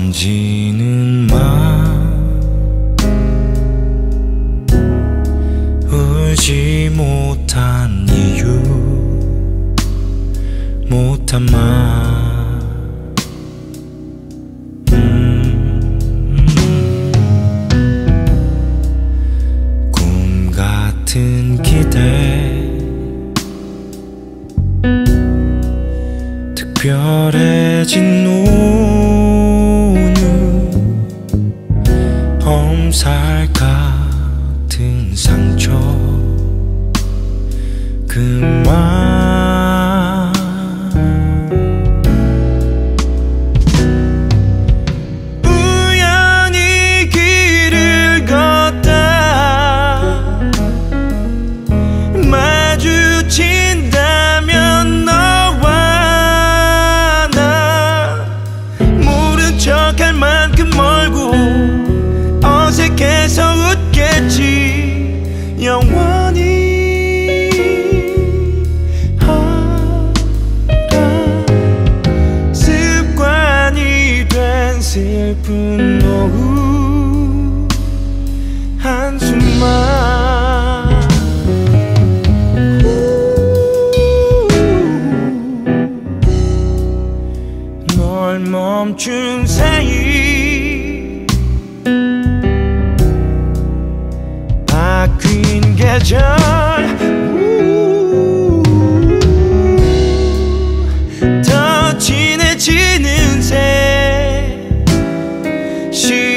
번지는 맘 울지 못한 이유. 못한 맘 음, 꿈 같은 기대. 특별해진 오 살 같은 상처. 그만. 우연히 길을 걷다 마주친다면 너와 나 모른 척할 만큼 멀고 영원히 알아 습관이 된 슬픈 오후 한숨만 许